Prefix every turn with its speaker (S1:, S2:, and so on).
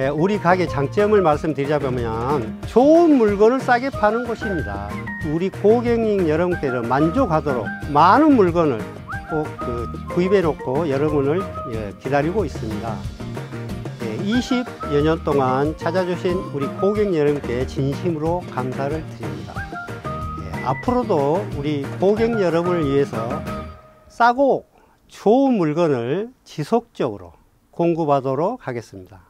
S1: 예, 우리 가게 장점을 말씀드리자면 좋은 물건을 싸게 파는 곳입니다. 우리 고객님 여러분께서 만족하도록 많은 물건을 꼭 그 구입해 놓고 여러분을 예, 기다리고 있습니다. 예, 20여 년 동안 찾아주신 우리 고객 여러분께 진심으로 감사를 드립니다. 앞으로도 우리 고객 여러분을 위해서 싸고 좋은 물건을 지속적으로 공급하도록 하겠습니다.